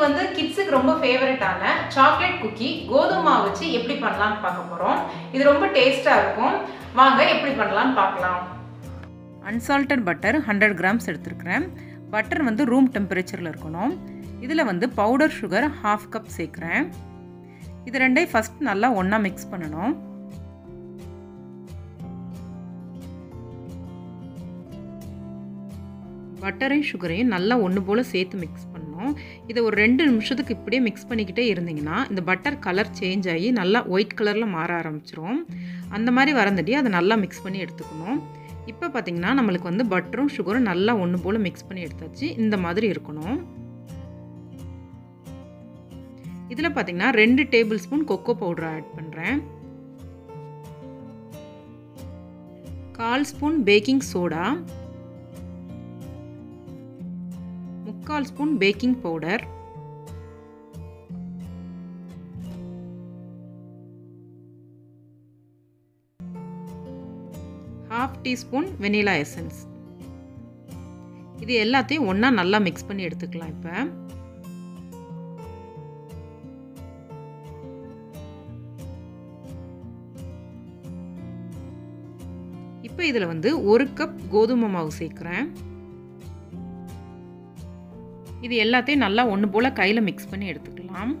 இன்னைக்கு வந்து கிட்ஸுக்கு ரொம்ப ஃபேவரட்டான சாக்லேட் குக்கி கோதுமை மாவு வச்சு எப்படி பண்ணலாம்னு பார்க்க போகிறோம் இது ரொம்ப டேஸ்ட்டாக இருக்கும். வாங்க எப்படி பண்ணலாம்னு பார்க்கலாம். அன்சால்டட் பட்டர் ஹண்ட்ரட் கிராம்ஸ் எடுத்துருக்கிறேன். பட்டர் வந்து ரூம் டெம்பரேச்சரில் இருக்கணும். இதில் வந்து பவுடர் சுகர் ஹாஃப் கப் சேர்க்குறேன். இது ரெண்டையும் ஃபஸ்ட் நல்லா ஒன்றா மிக்ஸ் பண்ணணும். பட்டரையும் சுகரையும் நல்லா ஒன்று போல் சேர்த்து மிக்ஸ் பண்ணணும் இதை ஒரு ரெண்டு நிமிஷத்துக்கு இப்படியே மிக்ஸ் பண்ணிக்கிட்டே இருந்தீங்கன்னா இந்த பட்டர் கலர் சேஞ்ச் ஆகி நல்லா ஒயிட் கலரில் மாற ஆரம்பிச்சிரும். அந்த மாதிரி வரந்தடி அதை நல்லா மிக்ஸ் பண்ணி எடுத்துக்கணும். இப்போ பார்த்திங்கன்னா நம்மளுக்கு வந்து பட்டரும் சுகரும் நல்லா ஒன்று போல் மிக்ஸ் பண்ணி எடுத்தாச்சு. இந்த மாதிரி இருக்கணும். இதில் பார்த்திங்கன்னா ரெண்டு tablespoon cocoa powder add பண்ணுறேன் கால் ஸ்பூன் பேக்கிங் சோடா முக்கால் spoon baking powder. Half teaspoon vanilla essence. இது எல்லாத்தையும் ஒன்றா நல்லா மிக்ஸ் பண்ணி எடுத்துக்கலாம் இப்போ. இப்போ இதில் வந்து ஒரு கப் கோதுமை மாவு சேர்க்குறேன். இது எல்லாத்தையும் நல்லா ஒன்று போல் கையில் மிக்ஸ் பண்ணி எடுத்துக்கலாம்.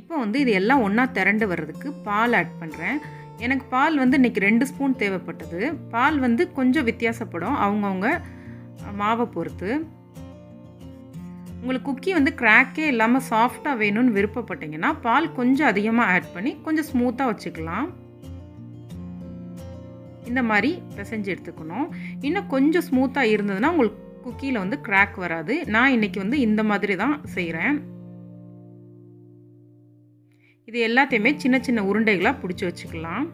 இப்போ வந்து இது எல்லாம் ஒன்றா திரண்டு வர்றதுக்கு பால் ஆட் பண்ணுறேன் எனக்கு பால் வந்து இன்றைக்கி ரெண்டு ஸ்பூன் தேவைப்பட்டது. பால் வந்து கொஞ்சம் வித்தியாசப்படும். அவங்கவுங்க மாவை பொறுத்து. உங்களுக்கு குக்கி வந்து கிராக்கே இல்லாமல் சாஃப்டாக வேணும்னு விருப்பப்பட்டீங்கன்னா பால் கொஞ்சம் அதிகமாக ஆட் பண்ணி கொஞ்சம் ஸ்மூத்தாக வச்சுக்கலாம். இந்த மாதிரி பிசைஞ்சு எடுத்துக்கணும். இன்னும் கொஞ்சம் ஸ்மூத்தாக இருந்ததுன்னா உங்களுக்கு குக்கியில் வந்து கிராக் வராது. நான் இன்றைக்கி வந்து இந்த மாதிரி தான் செய்கிறேன் இது எல்லாத்தையுமே சின்ன சின்ன உருண்டைகளாக பிடிச்சி வச்சுக்கலாம்.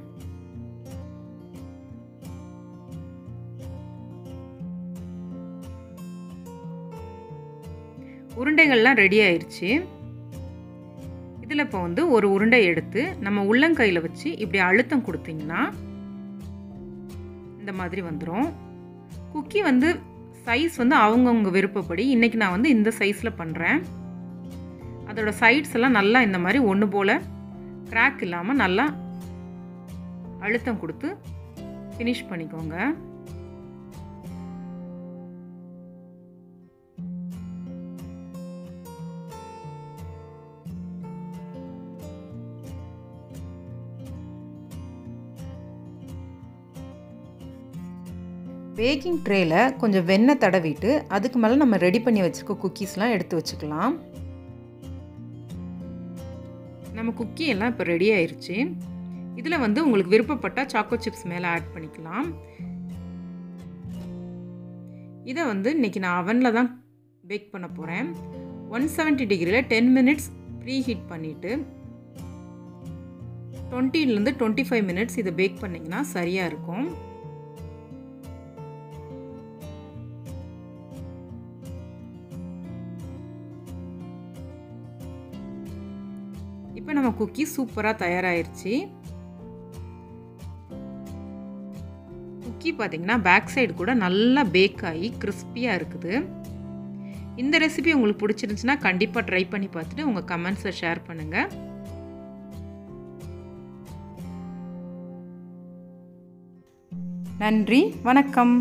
உருண்டைகள்லாம் ரெடி ஆயிடுச்சு இதில் இப்போ வந்து ஒரு உருண்டை எடுத்து நம்ம உள்ளங்கையில் வச்சு இப்படி அழுத்தம் கொடுத்தீங்கன்னா இந்த மாதிரி வந்துடும் குக்கி வந்து சைஸ் வந்து அவங்கவுங்க விருப்பப்படி. இன்றைக்கி நான் வந்து இந்த சைஸில் பண்ணுறேன் அதோடய சைட்ஸ் எல்லாம் நல்லா இந்த மாதிரி ஒன்று போல் கிராக் இல்லாமல் நல்லா அழுத்தம் கொடுத்து ஃபினிஷ் பண்ணிக்கோங்க. பேக்கிங் ட்ரேயில் கொஞ்சம் வெண்ணெய் தடவிட்டு அதுக்கு மேலே நம்ம ரெடி பண்ணி வச்சுருக்க குக்கீஸ்லாம் எடுத்து வச்சுக்கலாம். நம்ம குக்கி எல்லாம் இப்போ ரெடி ஆயிடுச்சு இதில் வந்து உங்களுக்கு விருப்பப்பட்டால் சாக்கோ சிப்ஸ் மேலே ஆட் பண்ணிக்கலாம். இதை வந்து இன்றைக்கி நான் அவனில் தான் பேக் பண்ண போகிறேன் ஒன் செவன்ட்டி டிகிரியில் டென் மினிட்ஸ் ப்ரீ ஹீட் பண்ணிவிட்டு டுவெண்ட்டிலேருந்து டுவெண்ட்டி ஃபைவ் மினிட்ஸ் இதை பேக் பண்ணிங்கன்னா சரியாக இருக்கும். இப்போ நம்ம குக்கி சூப்பராக தயாராகிருச்சு குக்கி பார்த்திங்கன்னா பேக் சைடு கூட நல்லா பேக் ஆகி கிறிஸ்பியாக இருக்குது. இந்த ரெசிபி உங்களுக்கு பிடிச்சிருந்துச்சுன்னா கண்டிப்பாக ட்ரை பண்ணி பார்த்துட்டு உங்கள் கமெண்ட்ஸை ஷேர் பண்ணுங்கள் நன்றி வணக்கம்.